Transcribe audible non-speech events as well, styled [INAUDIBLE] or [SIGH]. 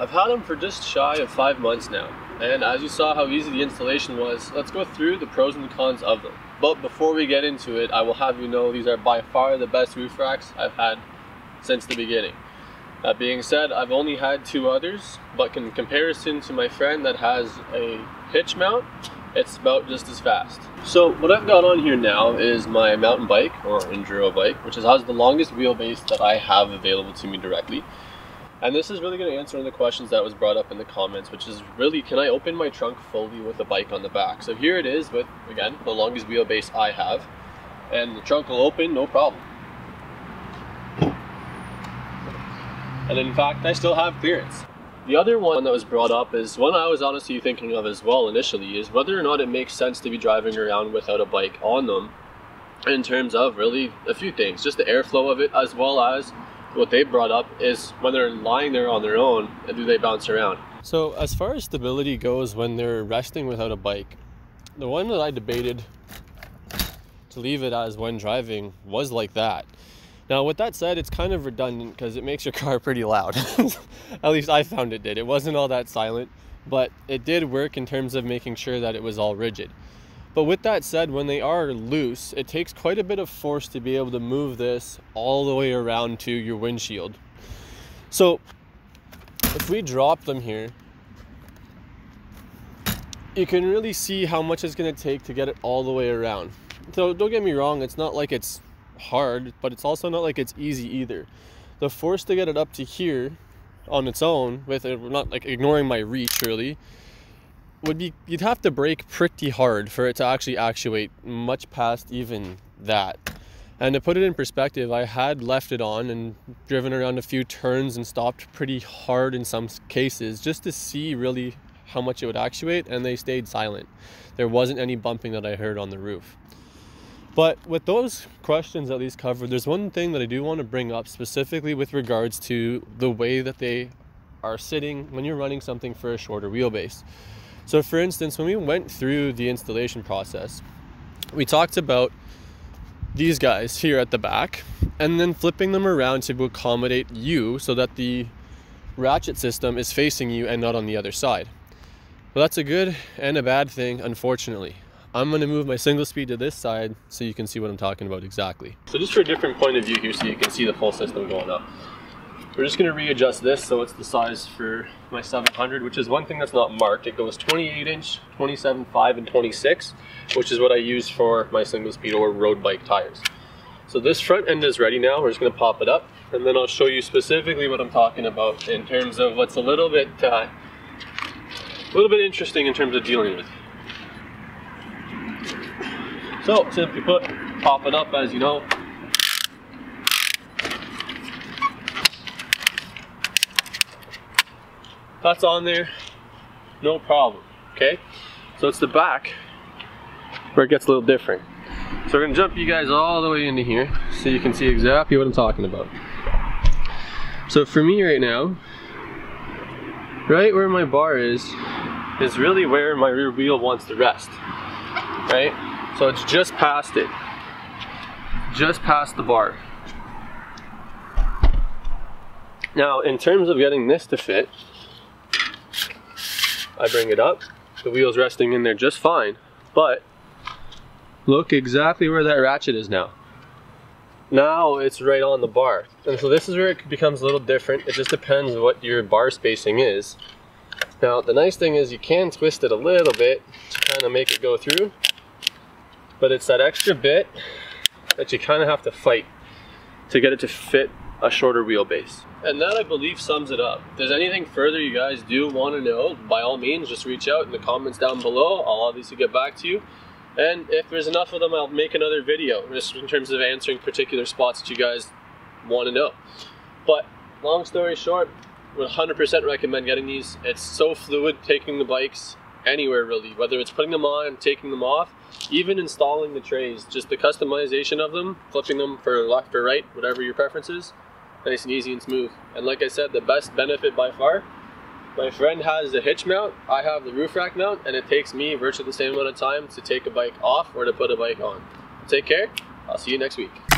I've had them for just shy of five months now, and as you saw how easy the installation was, let's go through the pros and cons of them. But before we get into it, I will have you know these are by far the best roof racks I've had since the beginning. That being said, I've only had two others, but in comparison to my friend that has a hitch mount, it's about just as fast. So what I've got on here now is my mountain bike or enduro bike, which has the longest wheelbase that I have available to me directly. And this is really going to answer one of the questions that was brought up in the comments, which is really, can I open my trunk fully with a bike on the back? So here it is with, again, the longest wheelbase I have. And the trunk will open, no problem. And in fact, I still have clearance. The other one that was brought up is one I was honestly thinking of as well initially is whether or not it makes sense to be driving around without a bike on them in terms of really a few things, just the airflow of it as well as what they brought up is when they're lying there on their own, and do they bounce around? So as far as stability goes when they're resting without a bike, the one that I debated to leave it as when driving was like that. Now, with that said, it's kind of redundant because it makes your [LAUGHS] car pretty loud. [LAUGHS] At least I found it did. It wasn't all that silent, but it did work in terms of making sure that it was all rigid. But with that said, when they are loose, it takes quite a bit of force to be able to move this all the way around to your windshield. So if we drop them here, you can really see how much it's gonna take to get it all the way around. So don't get me wrong, it's not like it's hard, but it's also not like it's easy either. The force to get it up to here on its own, with it, not like ignoring my reach really, would be you'd have to brake pretty hard for it to actually actuate much past even that. And to put it in perspective, I had left it on and driven around a few turns and stopped pretty hard in some cases just to see really how much it would actuate, and they stayed silent. There wasn't any bumping that I heard on the roof. But with those questions at least covered, there's one thing that I do want to bring up specifically with regards to the way that they are sitting when you're running something for a shorter wheelbase. So for instance, when we went through the installation process, we talked about these guys here at the back and then flipping them around to accommodate you so that the ratchet system is facing you and not on the other side. Well, that's a good and a bad thing, unfortunately. I'm gonna move my single speed to this side so you can see what I'm talking about exactly. So just for a different point of view here so you can see the full system going up. We're just gonna readjust this so it's the size for my 700, which is one thing that's not marked. It goes 28 inch, 27.5 and 26, which is what I use for my single speed or road bike tires. So this front end is ready now. We're just gonna pop it up and then I'll show you specifically what I'm talking about in terms of what's a little bit, uh, a little bit interesting in terms of dealing with. So simply put, pop it up as you know. That's on there, no problem, okay? So it's the back where it gets a little different. So we're gonna jump you guys all the way into here so you can see exactly what I'm talking about. So for me right now, right where my bar is, is really where my rear wheel wants to rest, right? So it's just past it. Just past the bar. Now, in terms of getting this to fit, I bring it up. The wheel's resting in there just fine, but look exactly where that ratchet is now. Now it's right on the bar. And so this is where it becomes a little different. It just depends what your bar spacing is. Now, the nice thing is you can twist it a little bit to kind of make it go through but it's that extra bit that you kind of have to fight to get it to fit a shorter wheelbase. And that I believe sums it up. If there's anything further you guys do want to know, by all means just reach out in the comments down below. I'll obviously get back to you. And if there's enough of them, I'll make another video just in terms of answering particular spots that you guys want to know. But long story short, would 100% recommend getting these. It's so fluid taking the bikes anywhere really, whether it's putting them on, taking them off, even installing the trays, just the customization of them, flipping them for left or right, whatever your preference is, nice and easy and smooth. And like I said, the best benefit by far, my friend has the hitch mount, I have the roof rack mount, and it takes me virtually the same amount of time to take a bike off or to put a bike on. Take care, I'll see you next week.